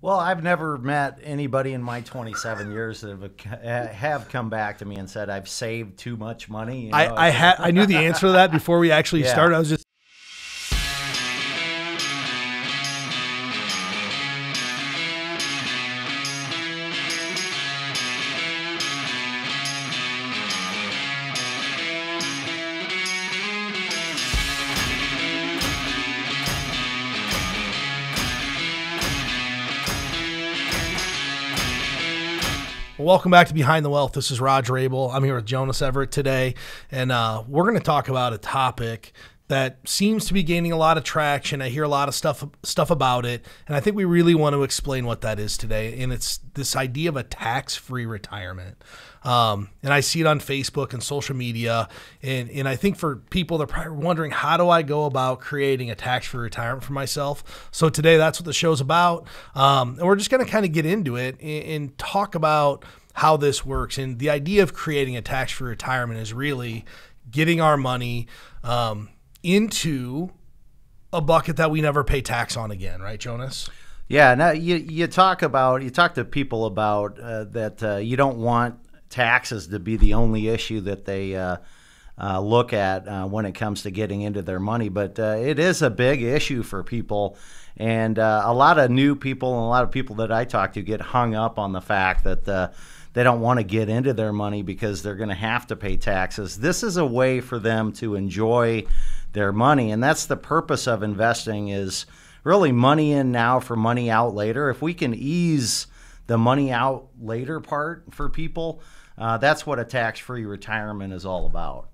Well, I've never met anybody in my 27 years that have, have come back to me and said I've saved too much money. You know, I I, ha- I knew the answer to that before we actually Yeah. started. I was just Welcome back to Behind the Wealth. This is Roger Abel. I'm here with Jonas Everett today, and uh, we're going to talk about a topic that seems to be gaining a lot of traction. I hear a lot of stuff stuff about it, and I think we really want to explain what that is today. And it's this idea of a tax-free retirement. Um, and I see it on Facebook and social media, and and I think for people they're probably wondering how do I go about creating a tax-free retirement for myself. So today that's what the show's about, um, and we're just going to kind of get into it and, and talk about how this works. And the idea of creating a tax-free retirement is really getting our money um, into a bucket that we never pay tax on again, right, Jonas? Yeah, now you you talk about you talk to people about uh, that uh, you don't want taxes to be the only issue that they uh, uh, look at uh, when it comes to getting into their money, but uh, it is a big issue for people, and a lot of new people and a lot of people that I talk to get hung up on the fact that. They don't want to get into their money because they're going to have to pay taxes. This is a way for them to enjoy their money, and that's the purpose of investing. Is really money in now for money out later. If we can ease the money out later part for people, uh, that's what a tax free retirement is all about.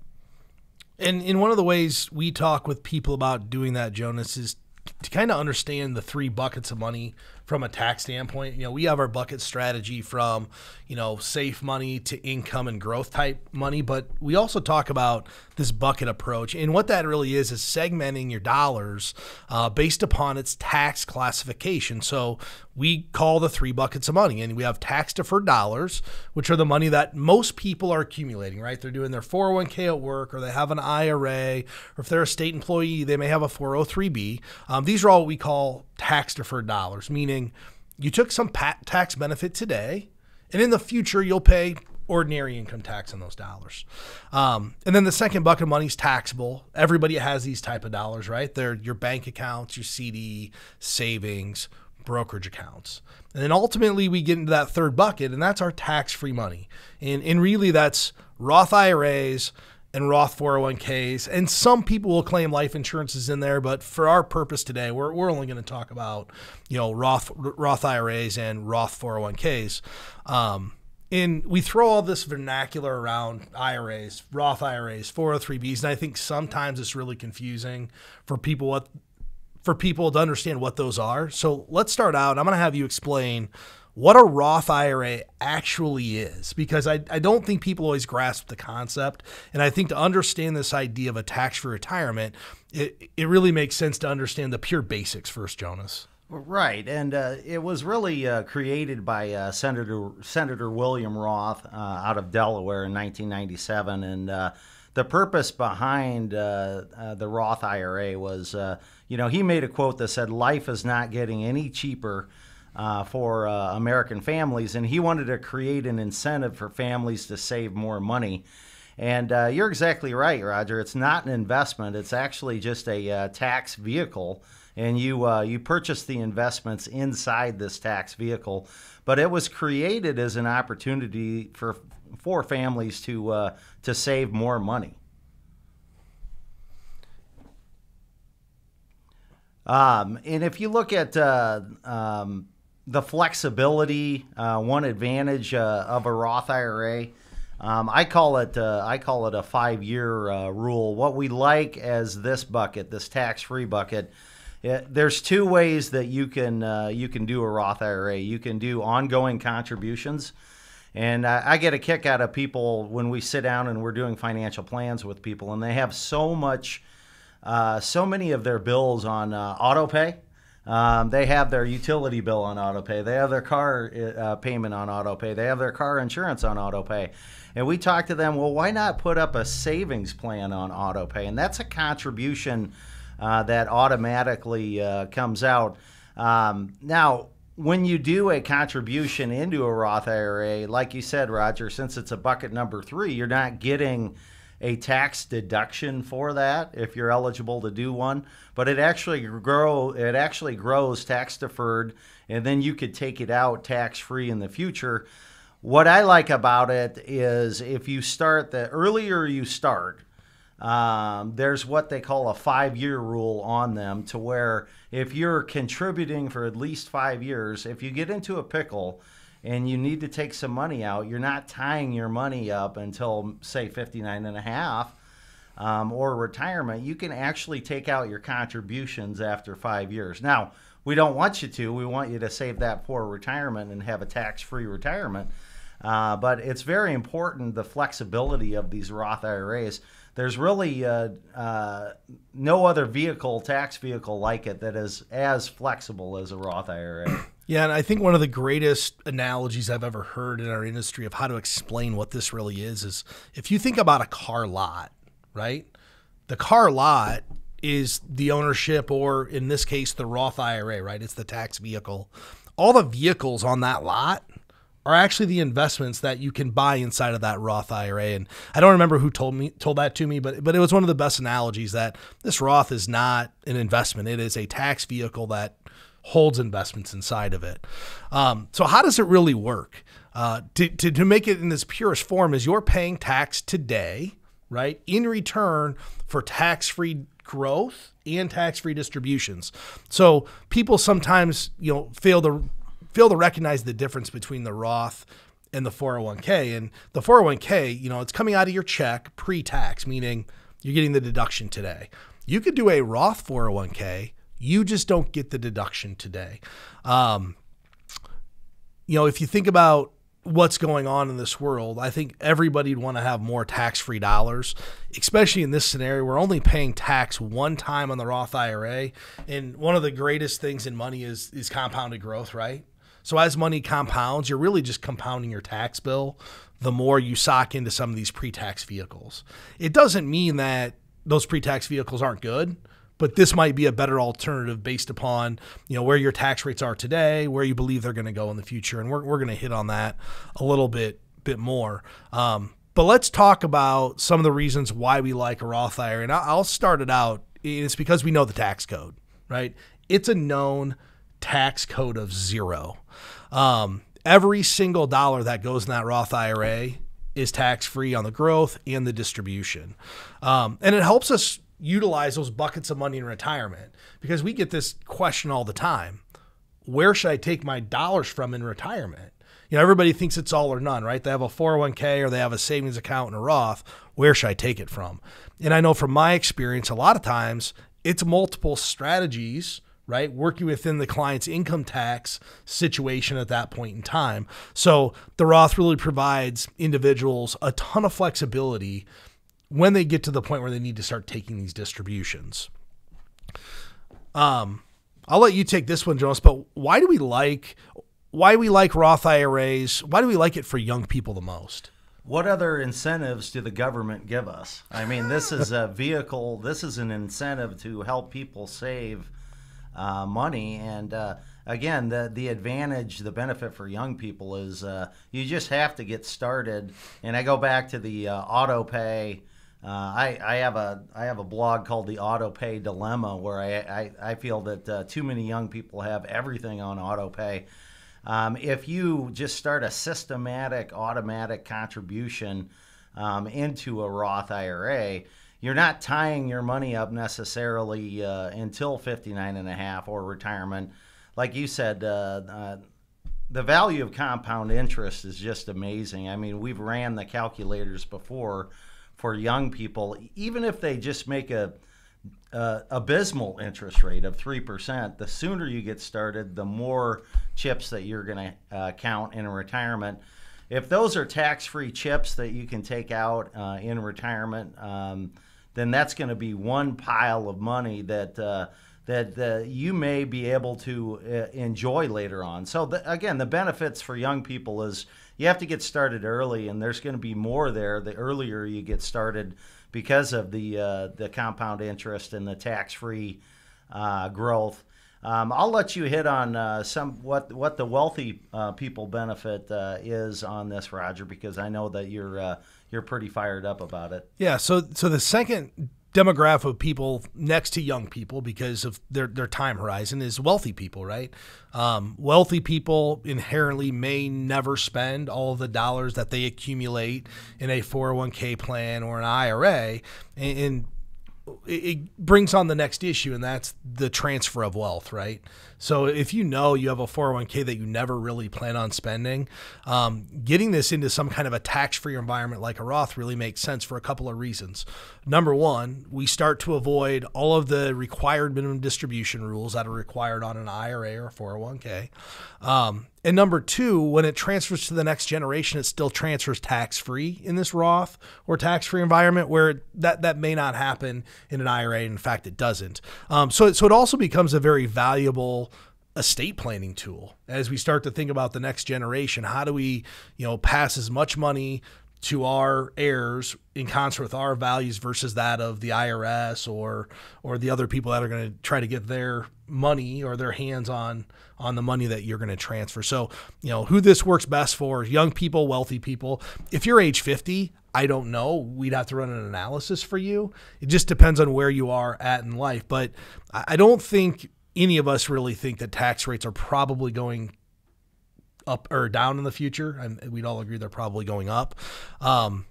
And in one of the ways we talk with people about doing that, Jonas, is to kind of understand the three buckets of money from a tax standpoint. You know, we have our bucket strategy from, you know, safe money to income and growth type money, but we also talk about this bucket approach. And what that really is is segmenting your dollars uh, based upon its tax classification. So we call the three buckets of money, and we have tax deferred dollars, which are the money that most people are accumulating, right? They're doing their 401k at work, or they have an IRA, or if they're a state employee, they may have a 403b. Um, these are all what we call tax deferred dollars, meaning you took some tax benefit today, and in the future, you'll pay ordinary income tax on those dollars. Um, and then the second bucket of money is taxable. Everybody has these type of dollars, right? They're your bank accounts, your CD, savings, brokerage accounts. And then ultimately we get into that third bucket, and that's our tax-free money. And, and really that's Roth IRAs and Roth 401ks. And some people will claim life insurance is in there, but for our purpose today, we're, we're only going to talk about, you know, Roth, Roth IRAs and Roth 401ks. Um, and we throw all this vernacular around IRAs, Roth IRAs, 403bs, and I think sometimes it's really confusing for people what for people to understand what those are. So let's start out. I'm going to have you explain what a Roth IRA actually is because I, I don't think people always grasp the concept. And I think to understand this idea of a tax free retirement, it, it really makes sense to understand the pure basics first, Jonas. Right, and uh, it was really uh, created by uh, Senator Senator William Roth uh, out of Delaware in 1997, and uh, the purpose behind uh, the Roth IRA was, you know, he made a quote that said, "Life is not getting any cheaper." Uh, for uh, American families, and he wanted to create an incentive for families to save more money. And uh, you're exactly right, Roger. It's not an investment; it's actually just a uh, tax vehicle and you uh, you purchase the investments inside this tax vehicle. But it was created as an opportunity for for families to uh, to save more money. Um, and if you look at uh, um, the flexibility, uh, one advantage uh, of a Roth IRA. Um, I call it uh, I call it a five year uh, rule. What we like as this bucket, this tax free bucket, yeah, there's two ways that you can uh, you can do a Roth IRA. You can do ongoing contributions, and I get a kick out of people when we sit down and we're doing financial plans with people, and they have so much, uh, so many of their bills on uh, auto pay. Um, they have their utility bill on auto pay. They have their car uh, payment on auto pay. They have their car insurance on auto pay. And we talk to them, well, why not put up a savings plan on auto pay? And that's a contribution uh, that automatically uh, comes out. Um, now, when you do a contribution into a Roth IRA, like you said, Roger, since it's a bucket number three, you're not getting a tax deduction for that if you're eligible to do one. But it actually grow it actually grows tax deferred, and then you could take it out tax free in the future. What I like about it is if you start the earlier you start, um, there's what they call a five year rule on them to where if you're contributing for at least five years, if you get into a pickle and you need to take some money out, you're not tying your money up until, say, 59 and a half um, or retirement. You can actually take out your contributions after five years. Now, we don't want you to. We want you to save that for retirement and have a tax free retirement. Uh, but it's very important the flexibility of these Roth IRAs there's really uh, uh, no other vehicle, tax vehicle like it that is as flexible as a Roth IRA. Yeah, and I think one of the greatest analogies I've ever heard in our industry of how to explain what this really is is if you think about a car lot, right? The car lot is the ownership, or in this case, the Roth IRA, right? It's the tax vehicle. All the vehicles on that lot are actually the investments that you can buy inside of that Roth IRA. And I don't remember who told me told that to me, but but it was one of the best analogies that this Roth is not an investment; it is a tax vehicle that holds investments inside of it. Um, so how does it really work? Uh, to, to, to make it in its purest form is you're paying tax today, right, in return for tax-free growth and tax-free distributions. So people sometimes, you know, fail to fail to recognize the difference between the Roth and the 401k. And the 401k, you know, it's coming out of your check pre tax, meaning you're getting the deduction today. You could do a Roth 401k, you just don't get the deduction today. Um, you know, if you think about what's going on in this world, I think everybody'd want to have more tax free dollars, especially in this scenario. We're only paying tax one time on the Roth IRA. And one of the greatest things in money is, is compounded growth, right? So as money compounds, you're really just compounding your tax bill the more you sock into some of these pre-tax vehicles. It doesn't mean that those pre-tax vehicles aren't good, but this might be a better alternative based upon you know where your tax rates are today, where you believe they're going to go in the future, and we're we're going to hit on that a little bit bit more. Um, but let's talk about some of the reasons why we like a Roth IRA, and I'll start it out. It's because we know the tax code, right? It's a known tax code of zero. Um, every single dollar that goes in that Roth IRA is tax free on the growth and the distribution. Um, and it helps us utilize those buckets of money in retirement because we get this question all the time where should I take my dollars from in retirement? You know, everybody thinks it's all or none, right? They have a 401k or they have a savings account and a Roth. Where should I take it from? And I know from my experience, a lot of times it's multiple strategies right? Working within the client's income tax situation at that point in time. So the Roth really provides individuals a ton of flexibility when they get to the point where they need to start taking these distributions. Um, I'll let you take this one, Jonas. But why do we like why do we like Roth IRAs? Why do we like it for young people the most? What other incentives do the government give us? I mean, this is a vehicle. This is an incentive to help people save uh, money. And uh, again, the the advantage, the benefit for young people is uh, you just have to get started. And I go back to the uh, auto pay. Uh, I, I have a I have a blog called the Auto Pay Dilemma where I I, I feel that uh, too many young people have everything on auto pay. Um, if you just start a systematic automatic contribution um, into a Roth IRA, you're not tying your money up necessarily uh, until 59 and a half or retirement. Like you said, uh, uh, the value of compound interest is just amazing. I mean, we've ran the calculators before for young people, even if they just make a uh, abysmal interest rate of 3%, the sooner you get started, the more chips that you're going to uh, count in retirement. If those are tax free chips that you can take out uh, in retirement, um, then that's going to be one pile of money that uh, that uh, you may be able to uh, enjoy later on. So the, again, the benefits for young people is you have to get started early, and there's going to be more there the earlier you get started because of the uh, the compound interest and the tax free uh, growth. Um, I'll let you hit on uh, some what what the wealthy uh, people benefit uh, is on this, Roger, because I know that you're uh, you're pretty fired up about it. Yeah. So so the second demographic of people next to young people because of their, their time horizon is wealthy people, right? Um, wealthy people inherently may never spend all the dollars that they accumulate in a 401k plan or an IRA. And, and it brings on the next issue, and that's the transfer of wealth, right? So if you know you have a 401k that you never really plan on spending, um, getting this into some kind of a tax-free environment like a Roth really makes sense for a couple of reasons. Number one, we start to avoid all of the required minimum distribution rules that are required on an IRA or 401k. Um, and number two, when it transfers to the next generation, it still transfers tax free in this Roth or tax free environment where that, that may not happen in an IRA. In fact, it doesn't. Um, so, so it also becomes a very valuable estate planning tool as we start to think about the next generation. How do we, you know, pass as much money to our heirs in concert with our values versus that of the IRS or or the other people that are going to try to get their money or their hands on on the money that you're going to transfer. So, you know, who this works best for, young people, wealthy people. If you're age 50, I don't know. We'd have to run an analysis for you. It just depends on where you are at in life, but I don't think any of us really think that tax rates are probably going up or down in the future. And we'd all agree they're probably going up. Um,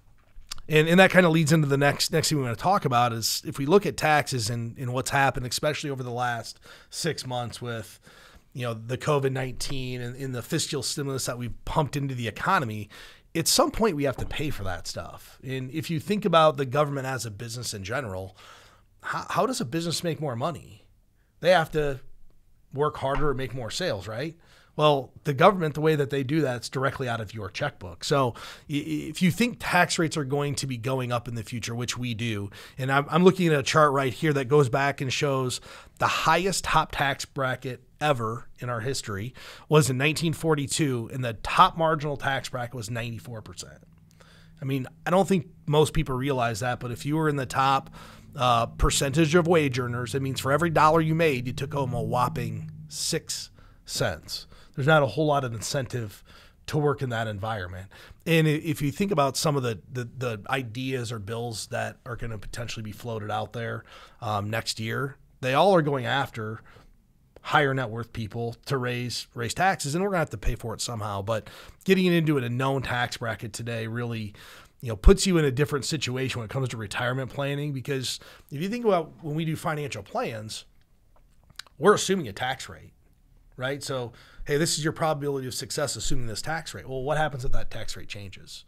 and, and that kind of leads into the next next thing we want to talk about is if we look at taxes and, and what's happened, especially over the last six months with you know the COVID nineteen and, and the fiscal stimulus that we've pumped into the economy, at some point we have to pay for that stuff. And if you think about the government as a business in general, how, how does a business make more money? They have to work harder or make more sales, right? Well, the government, the way that they do that, it's directly out of your checkbook. So if you think tax rates are going to be going up in the future, which we do, and I'm, I'm looking at a chart right here that goes back and shows the highest top tax bracket ever in our history was in 1942, and the top marginal tax bracket was 94%. I mean, I don't think most people realize that, but if you were in the top uh, percentage of wage earners, it means for every dollar you made, you took home a whopping six cents there's not a whole lot of incentive to work in that environment. And if you think about some of the, the, the ideas or bills that are going to potentially be floated out there um, next year, they all are going after higher net worth people to raise raise taxes, and we're going to have to pay for it somehow. But getting into a known tax bracket today really you know puts you in a different situation when it comes to retirement planning because if you think about when we do financial plans we're assuming a tax rate right so hey, this is your probability of success assuming this tax rate. Well, what happens if that tax rate changes?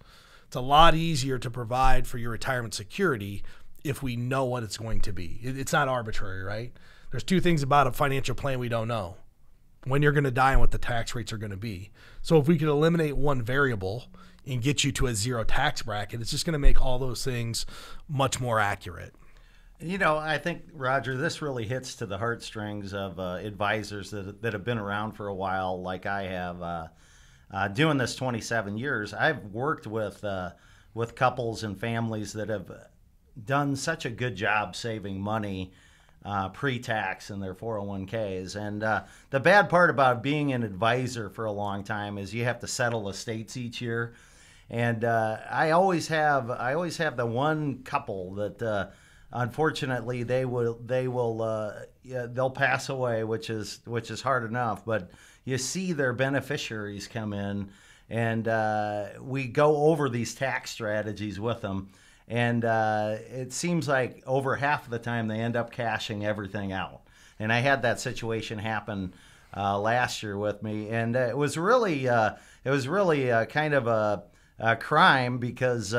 It's a lot easier to provide for your retirement security if we know what it's going to be. It's not arbitrary, right? There's two things about a financial plan we don't know when you're going to die and what the tax rates are going to be. So if we could eliminate one variable and get you to a zero tax bracket, it's just going to make all those things much more accurate. You know, I think Roger, this really hits to the heartstrings of uh, advisors that that have been around for a while, like I have. Uh, uh, doing this 27 years, I've worked with uh, with couples and families that have done such a good job saving money uh, pre-tax in their 401ks. And uh, the bad part about being an advisor for a long time is you have to settle estates each year. And I always have I always have the one couple that unfortunately they will they will uh, yeah, they'll pass away which is which is hard enough. But you see their beneficiaries come in and uh, we go over these tax strategies with them. And uh, it seems like over half of the time they end up cashing everything out. And i had that situation happen uh, last year with me. And it was really uh, it was really uh, kind of a, a crime because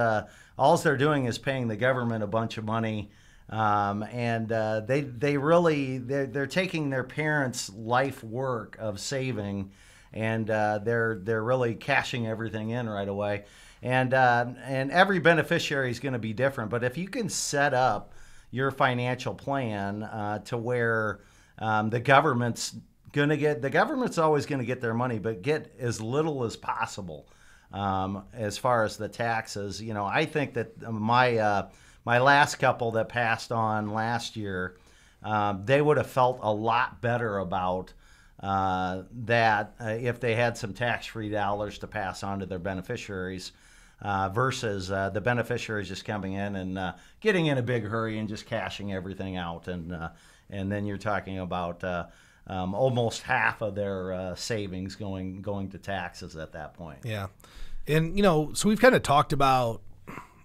all they're doing is paying the government a bunch of money. Um, and uh, they they really they're, they're taking their parents' life work of saving, and uh, they're they're really cashing everything in right away, and uh, and every beneficiary is going to be different. But if you can set up your financial plan uh, to where um, the government's going to get the government's always going to get their money, but get as little as possible um, as far as the taxes. You know, I think that my uh, my last couple that passed on last year, um, they would have felt a lot better about uh, that uh, if they had some tax-free dollars to pass on to their beneficiaries. Uh, versus uh, the beneficiaries just coming in and getting in a big hurry and just cashing everything out, and and then you're talking about um, almost half of their uh, savings going going to taxes at that point. Yeah, and you know, so we've kind of talked about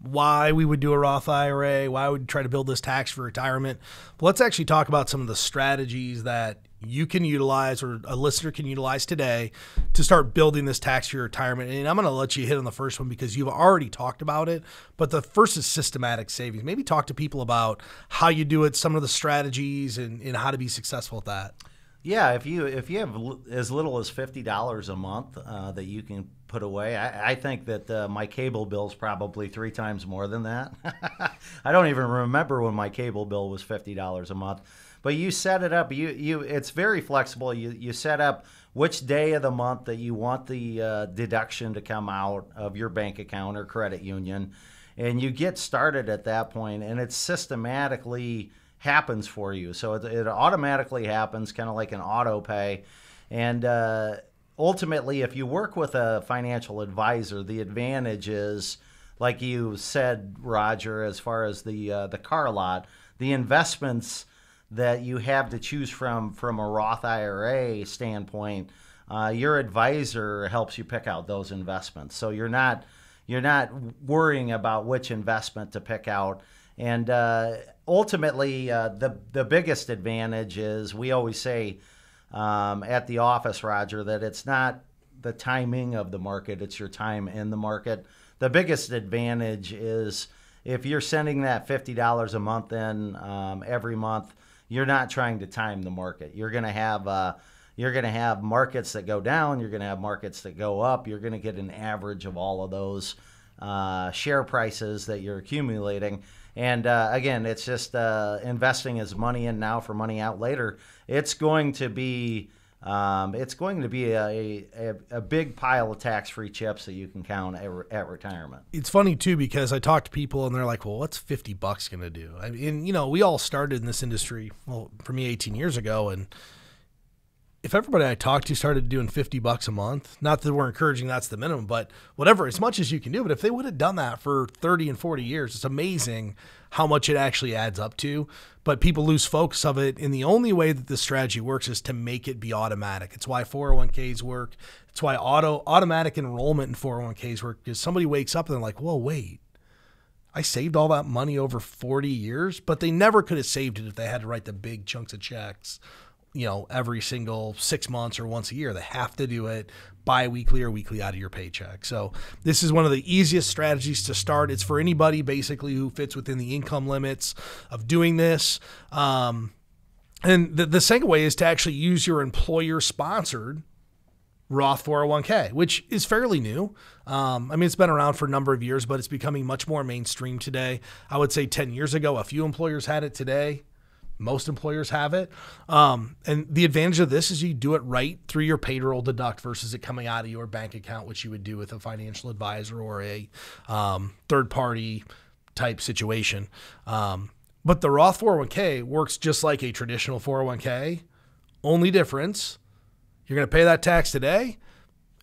why we would do a Roth IRA, why we would try to build this tax for retirement. But let's actually talk about some of the strategies that you can utilize or a listener can utilize today to start building this tax for your retirement. And I'm going to let you hit on the first one because you've already talked about it. But the first is systematic savings. Maybe talk to people about how you do it, some of the strategies, and, and how to be successful at that. Yeah, if you if you have as little as fifty dollars a month uh, that you can put away, I, I think that uh, my cable bill is probably three times more than that. I don't even remember when my cable bill was fifty dollars a month. But you set it up. You you it's very flexible. You you set up which day of the month that you want the uh, deduction to come out of your bank account or credit union, and you get started at that point, and it's systematically happens for you. So it, it automatically happens, kind of like an auto pay. And uh, ultimately, if you work with a financial advisor, the advantage is, like you said, Roger, as far as the uh, the car lot, the investments that you have to choose from from a Roth IRA standpoint, uh, your advisor helps you pick out those investments. So you're not you're not worrying about which investment to pick out. And uh, ultimately, uh, the the biggest advantage is we always say um, at the office, Roger, that it's not the timing of the market; it's your time in the market. The biggest advantage is if you're sending that fifty dollars a month in um, every month, you're not trying to time the market. You're going to have uh, you're going to have markets that go down. You're going to have markets that go up. You're going to get an average of all of those uh, share prices that you're accumulating and uh, again, it's just uh, investing as money in now for money out later. It's going to be um, it's going to be a, a, a big pile of tax free chips that you can count at, at, retirement. It's funny too because I talk to people and they're like, "Well, what's fifty bucks going to do?" I mean, you know, we all started in this industry. Well, for me, eighteen years ago, and if everybody I talked to started doing 50 bucks a month, not that we're encouraging that's the minimum, but whatever, as much as you can do. But if they would have done that for 30 and 40 years, it's amazing how much it actually adds up to. But people lose focus of it. And the only way that this strategy works is to make it be automatic. It's why 401ks work. It's why auto automatic enrollment in 401ks work because somebody wakes up and they're like, whoa, wait. I saved all that money over 40 years, but they never could have saved it if they had to write the big chunks of checks you know, every single six months or once a year. They have to do it bi-weekly or weekly out of your paycheck. So this is one of the easiest strategies to start. It's for anybody basically who fits within the income limits of doing this. Um, and the, the second way is to actually use your employer sponsored Roth 401k, which is fairly new. Um, I mean, it's been around for a number of years, but it's becoming much more mainstream today. I would say 10 years ago, a few employers had it today. Most employers have it. Um, and the advantage of this is you do it right through your payroll deduct versus it coming out of your bank account, which you would do with a financial advisor or a um, third party type situation. Um, but the Roth 401k works just like a traditional 401k. Only difference you're going to pay that tax today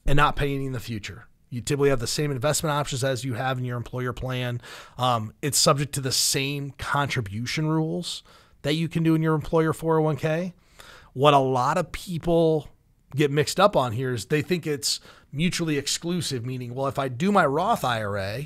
and not pay any in the future. You typically have the same investment options as you have in your employer plan. Um, it's subject to the same contribution rules that you can do in your employer 401k. What a lot of people get mixed up on here is they think it's mutually exclusive, meaning, well, if I do my Roth IRA,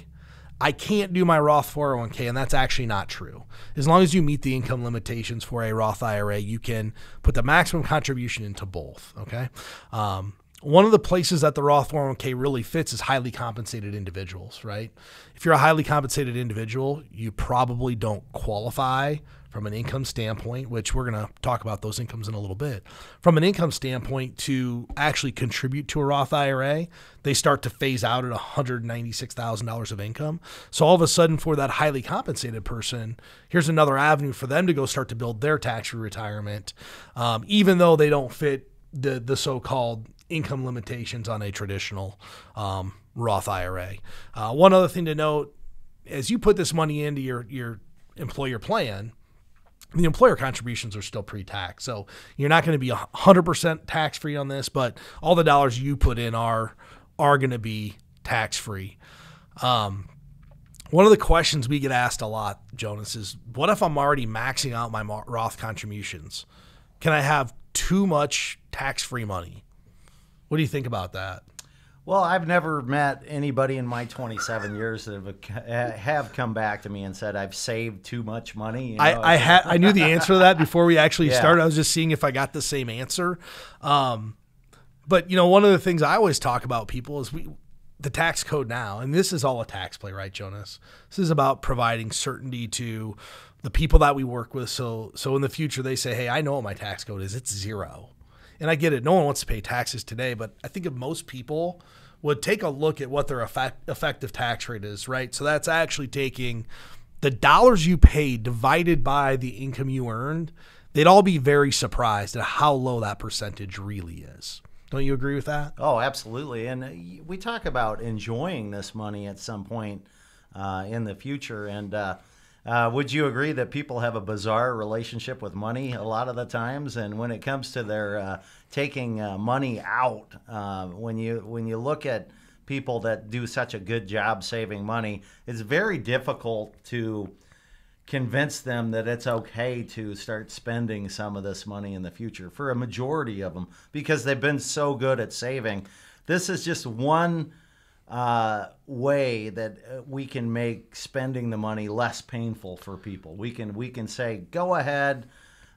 I can't do my Roth 401k, and that's actually not true. As long as you meet the income limitations for a Roth IRA, you can put the maximum contribution into both. Okay. Um, one of the places that the Roth 401k really fits is highly compensated individuals, right? If you're a highly compensated individual, you probably don't qualify from an income standpoint, which we're going to talk about those incomes in a little bit. From an income standpoint, to actually contribute to a Roth IRA, they start to phase out at $196,000 of income. So all of a sudden, for that highly compensated person, here's another avenue for them to go start to build their tax free retirement, um, even though they don't fit the the so called income limitations on a traditional um, Roth IRA. Uh, one other thing to note: as you put this money into your your employer plan, the employer contributions are still pre-tax. So you're not going to be 100% tax free on this, but all the dollars you put in are are going to be tax free. Um, one of the questions we get asked a lot, Jonas, is what if I'm already maxing out my Roth contributions? Can I have too much tax free money? What do you think about that? Well, I've never met anybody in my 27 years that have, have come back to me and said I've saved too much money. You know, I I, had I knew the answer to that before we actually yeah. started. I was just seeing if I got the same answer. Um, but you know, one of the things I always talk about people is we the tax code now, and this is all a tax play, right, Jonas? This is about providing certainty to the people that we work with. So so in the future they say, hey, I know what my tax code is. It's zero. And I get it. No one wants to pay taxes today, but I think if most people would take a look at what their effect, effective tax rate is, right? So that's actually taking the dollars you paid divided by the income you earned. They'd all be very surprised at how low that percentage really is. Don't you agree with that? Oh, absolutely. And uh, we talk about enjoying this money at some point uh, in the future. And uh, uh, would you agree that people have a bizarre relationship with money a lot of the times? And when it comes to their uh, taking uh, money out, uh, when you when you look at people that do such a good job saving money, it's very difficult to convince them that it's okay to start spending some of this money in the future for a majority of them because they've been so good at saving. This is just one uh, way that uh, we can make spending the money less painful for people. We can we can say go ahead.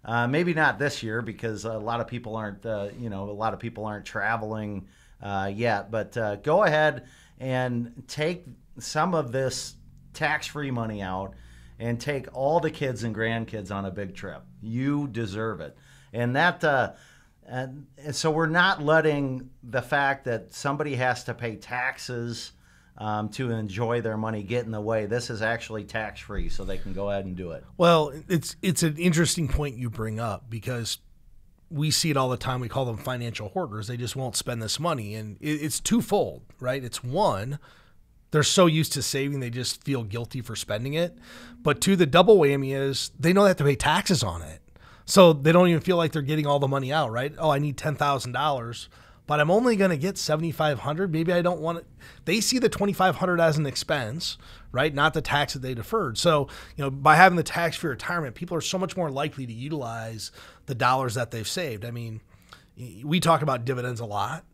Uh, maybe not this year because a lot of people aren't uh, you know a lot of people aren't traveling uh, yet. But uh, go ahead and take some of this tax-free money out and take all the kids and grandkids on a big trip. You deserve it, and that and, and so we're not letting the fact that somebody has to pay taxes um, to enjoy their money get in the way. This is actually tax free, so they can go ahead and do it. Well, it's it's an interesting point you bring up because we see it all the time. We call them financial hoarders. They just won't spend this money, and it, it's twofold, right? It's one, they're so used to saving they just feel guilty for spending it, but two, the double whammy is they know they have to pay taxes on it. So they don't even feel like they're getting all the money out, right? Oh, I need ten thousand dollars, but I'm only going to get seventy five hundred. Maybe I don't want it. They see the twenty five hundred as an expense, right? Not the tax that they deferred. So you know, by having the tax free retirement, people are so much more likely to utilize the dollars that they've saved. I mean, we talk about dividends a lot,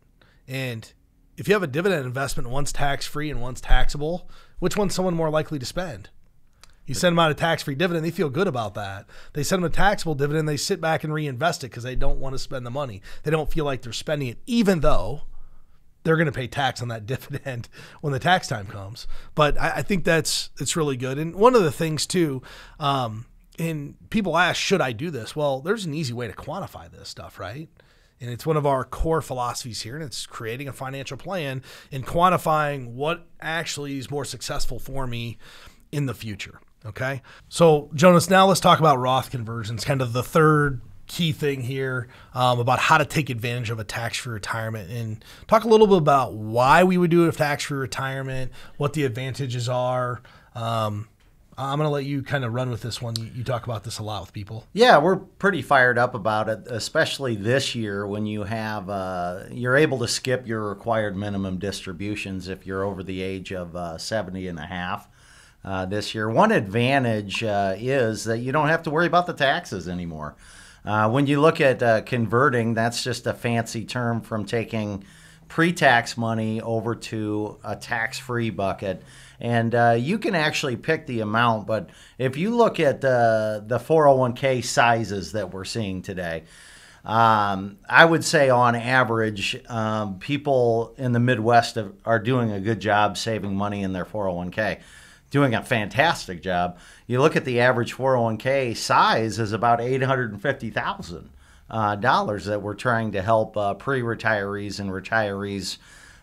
and if you have a dividend investment, one's tax free and one's taxable, which one's someone more likely to spend? You send them out a tax free dividend, they feel good about that. They send them a taxable dividend, they sit back and reinvest it because they don't want to spend the money. They don't feel like they're spending it, even though they're going to pay tax on that dividend when the tax time comes. But I, I think that's it's really good. And one of the things too, um, and people ask, should I do this? Well, there's an easy way to quantify this stuff, right? And it's one of our core philosophies here, and it's creating a financial plan and quantifying what actually is more successful for me in the future. Okay. So, Jonas, now let's talk about Roth conversions, kind of the third key thing here um, about how to take advantage of a tax free retirement and talk a little bit about why we would do a tax free retirement, what the advantages are. Um, I'm going to let you kind of run with this one. You, talk about this a lot with people. Yeah, we're pretty fired up about it, especially this year when you have uh, you're able to skip your required minimum distributions if you're over the age of uh, 70 and a half uh, this year. One advantage uh, is that you don't have to worry about the taxes anymore. Uh, when you look at uh, converting, that's just a fancy term from taking pre tax money over to a tax free bucket. And uh, you can actually pick the amount, but if you look at the 401k sizes that we're seeing today, um, I would say on average, um, people in the Midwest are doing a good job saving money in their 401k doing a fantastic job. You look at the average 401k size is about 850,000 uh, dollars that we're trying to help uh, pre-retirees and retirees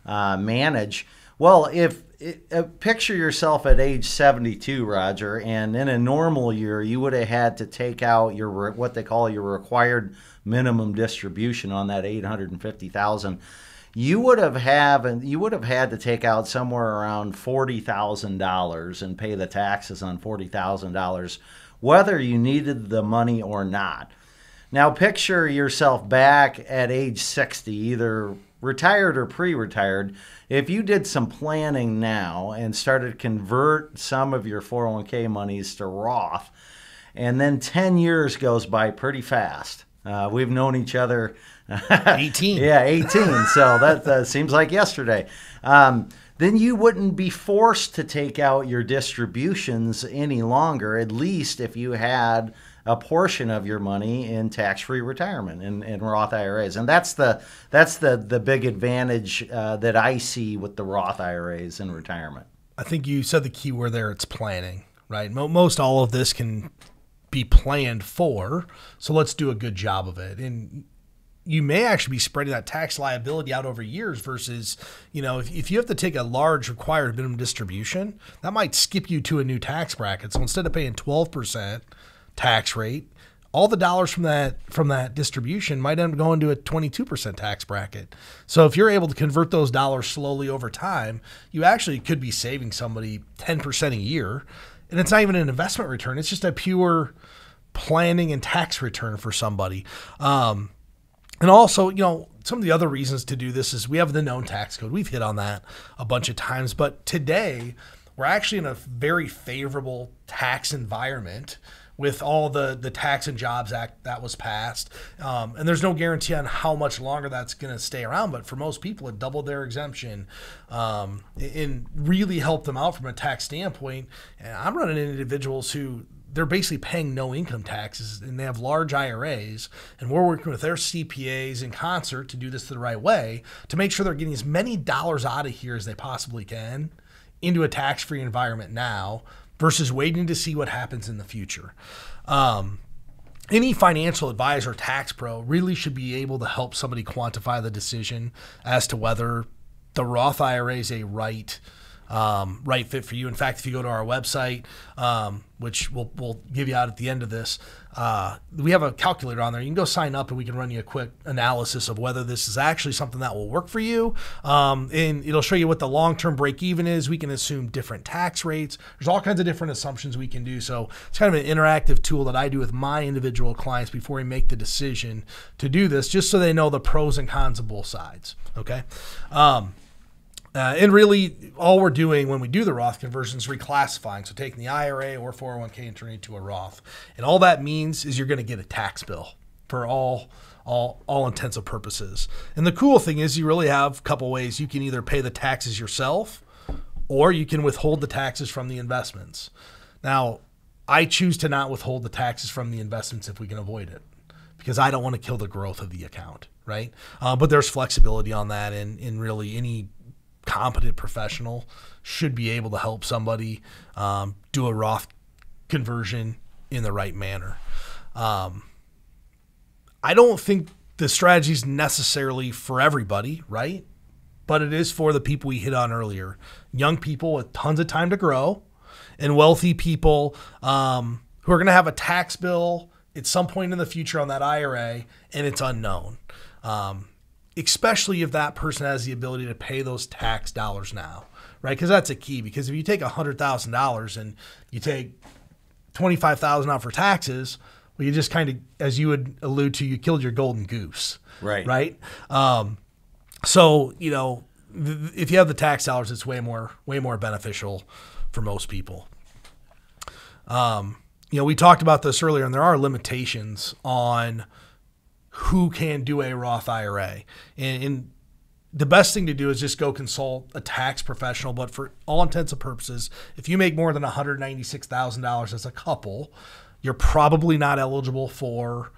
uh, manage. Well, if uh, picture yourself at age 72, Roger, and in a normal year, you would have had to take out your what they call your required minimum distribution on that 850,000 you would have have and you would have had to take out somewhere around forty thousand dollars and pay the taxes on forty thousand dollars whether you needed the money or not. Now, picture yourself back at age 60, either retired or pre retired. If you did some planning now and started to convert some of your 401k monies to Roth, and then 10 years goes by pretty fast. Uh, we've known each other 18. yeah, 18. so that uh, seems like yesterday. Um, then you wouldn't be forced to take out your distributions any longer, at least if you had a portion of your money in tax-free retirement in, in Roth IRAs, and that's the that's the the big advantage uh, that I see with the Roth IRAs in retirement. I think you said the key word there. It's planning, right? Most all of this can be planned for, so let's do a good job of it. And you may actually be spreading that tax liability out over years versus, you know, if, if you have to take a large required minimum distribution, that might skip you to a new tax bracket. So instead of paying 12% tax rate, all the dollars from that from that distribution might end up going to a 22% tax bracket. So if you're able to convert those dollars slowly over time, you actually could be saving somebody 10% a year. And it's not even an investment return, it's just a pure planning and tax return for somebody. Um, and also, you know, some of the other reasons to do this is we have the known tax code. We've hit on that a bunch of times, but today we're actually in a very favorable tax environment with all the the Tax and Jobs Act that was passed, um, and there's no guarantee on how much longer that's going to stay around. But for most people, it doubled their exemption um, and really helped them out from a tax standpoint. And I'm running into individuals who they're basically paying no income taxes and they have large IRAs and we're working with their CPAs in concert to do this the right way to make sure they're getting as many dollars out of here as they possibly can into a tax-free environment now versus waiting to see what happens in the future. Um, any financial advisor, tax pro, really should be able to help somebody quantify the decision as to whether the Roth IRA is a right um, right fit for you. In fact, if you go to our website, um, which we'll, we'll give you out at the end of this, uh, we have a calculator on there. You can go sign up and we can run you a quick analysis of whether this is actually something that will work for you. Um, and it'll show you what the long term break even is. We can assume different tax rates. There's all kinds of different assumptions we can do. So it's kind of an interactive tool that I do with my individual clients before we make the decision to do this, just so they know the pros and cons of both sides. Okay. Um, uh, and really, all we're doing when we do the Roth conversion is reclassifying. So taking the IRA or 401k and turning it to a Roth. And all that means is you're going to get a tax bill for all all all intents and purposes. And the cool thing is you really have a couple ways. You can either pay the taxes yourself or you can withhold the taxes from the investments. Now, I choose to not withhold the taxes from the investments if we can avoid it because I don't want to kill the growth of the account, right? Uh, but there's flexibility on that, and, and really any competent professional should be able to help somebody um, do a Roth conversion in the right manner. Um, I don't think the strategy is necessarily for everybody, right? But it is for the people we hit on earlier young people with tons of time to grow and wealthy people um, who are going to have a tax bill at some point in the future on that IRA and it's unknown. Um, especially if that person has the ability to pay those tax dollars now, right? Because that's a key. Because if you take hundred thousand dollars and you take twenty five thousand out for taxes, well, you just kind of, as you would allude to, you killed your golden goose, right? Right. Um, so you know, th- if you have the tax dollars, it's way more way more beneficial for most people. Um, you know, we talked about this earlier, and there are limitations on who can do a Roth IRA. And, and, the best thing to do is just go consult a tax professional. But for all intents and purposes, if you make more than $196,000 as a couple, you're probably not eligible for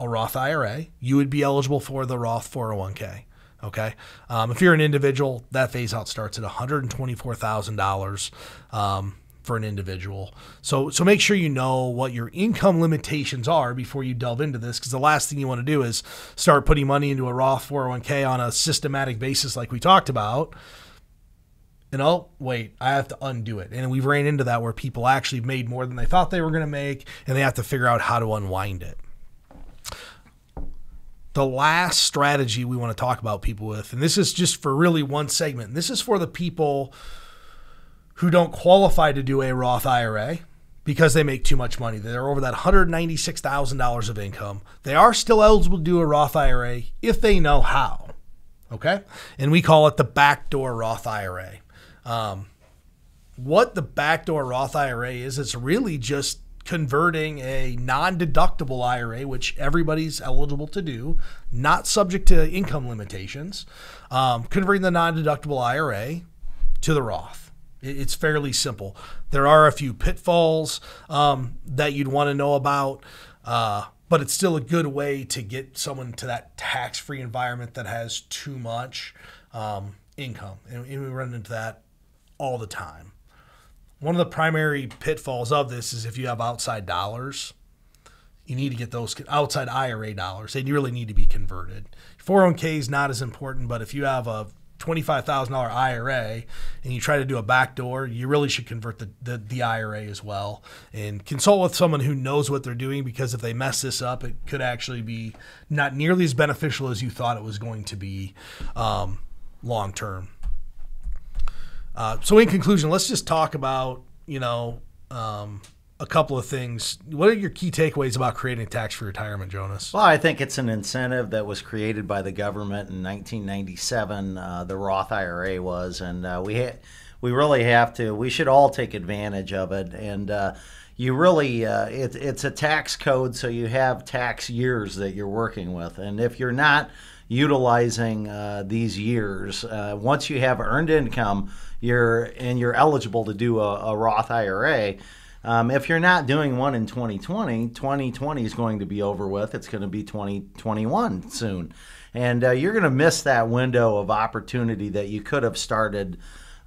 a Roth IRA. You would be eligible for the Roth 401k. Okay. Um, if you're an individual, that phase out starts at $124,000. Um, for an individual. So so make sure you know what your income limitations are before you delve into this because the last thing you want to do is start putting money into a Roth 401k on a systematic basis like we talked about. And oh, wait, I have to undo it. And we've ran into that where people actually made more than they thought they were going to make and they have to figure out how to unwind it. The last strategy we want to talk about people with, and this is just for really one segment. This is for the people who don't qualify to do a Roth IRA, because they make too much money. They're over that $196,000 of income. They are still eligible to do a Roth IRA if they know how. Okay. And we call it the backdoor Roth IRA. Um, what the backdoor Roth IRA is, it's really just converting a non deductible IRA, which everybody's eligible to do, not subject to income limitations, um, converting the non deductible IRA to the Roth. It's fairly simple. There are a few pitfalls um, that you'd want to know about, uh, but it's still a good way to get someone to that tax free environment that has too much um, income. And, and we run into that all the time. One of the primary pitfalls of this is if you have outside dollars, you need to get those outside IRA dollars. They really need to be converted. 401k is not as important, but if you have a $25,000 IRA and you try to do a backdoor, you really should convert the, the, the, IRA as well and consult with someone who knows what they're doing because if they mess this up, it could actually be not nearly as beneficial as you thought it was going to be um, long term. Uh, so, in conclusion, let's just talk about you know um, a couple of things. What are your key takeaways about creating a tax free retirement, Jonas? Well, I think it's an incentive that was created by the government in 1997. Uh, the Roth IRA was, and uh, we ha- we really have to. We should all take advantage of it, and uh, you really uh, it, it's a tax code, so you have tax years that you're working with, and if you're not utilizing uh, these years, uh, once you have earned income you're and you're eligible to do a, a Roth IRA. Um, if you're not doing one in 2020, 2020 is going to be over with. It's going to be 2021 soon. And uh, you're going to miss that window of opportunity that you could have started.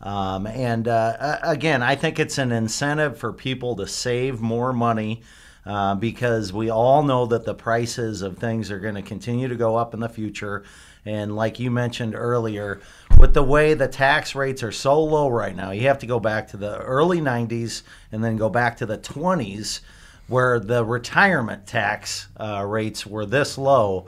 Um, and uh, again, I think it's an incentive for people to save more money uh, because we all know that the prices of things are going to continue to go up in the future. And like you mentioned earlier, with the way the tax rates are so low right now, you have to go back to the early 90s and then go back to the 20s where the retirement tax uh, rates were this low.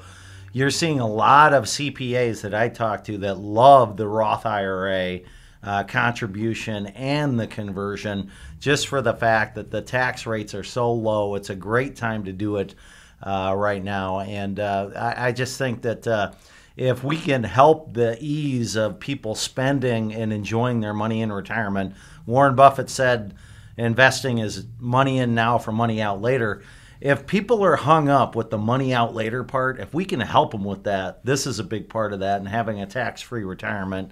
You're seeing a lot of CPAs that I talk to that love the Roth IRA uh, contribution and the conversion just for the fact that the tax rates are so low. It's a great time to do it uh, right now. And uh, I, I, just think that uh, if we can help the ease of people spending and enjoying their money in retirement, Warren Buffett said investing is money in now for money out later. If people are hung up with the money out later part, if we can help them with that, this is a big part of that. And having a tax free retirement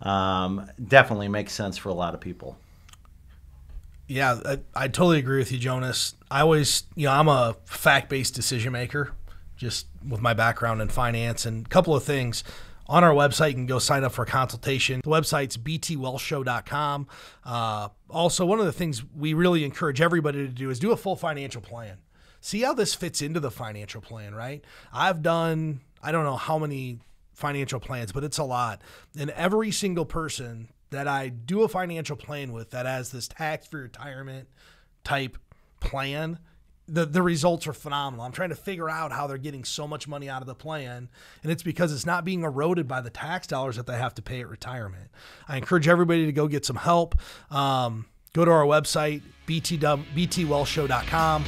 um, definitely makes sense for a lot of people. Yeah, I, I, totally agree with you, Jonas. I always, you know, I'm a fact based decision maker just with my background in finance and a couple of things. On our website, you can go sign up for a consultation. The website's btwealthshow.com. Uh, also, one of the things we really encourage everybody to do is do a full financial plan. See how this fits into the financial plan, right? I've done, I don't know how many financial plans, but it's a lot. And every single person that I do a financial plan with that has this tax free retirement type plan the the results are phenomenal. I'm trying to figure out how they're getting so much money out of the plan, and it's because it's not being eroded by the tax dollars that they have to pay at retirement. I encourage everybody to go get some help. Um, go to our website btw, btwealthshow.com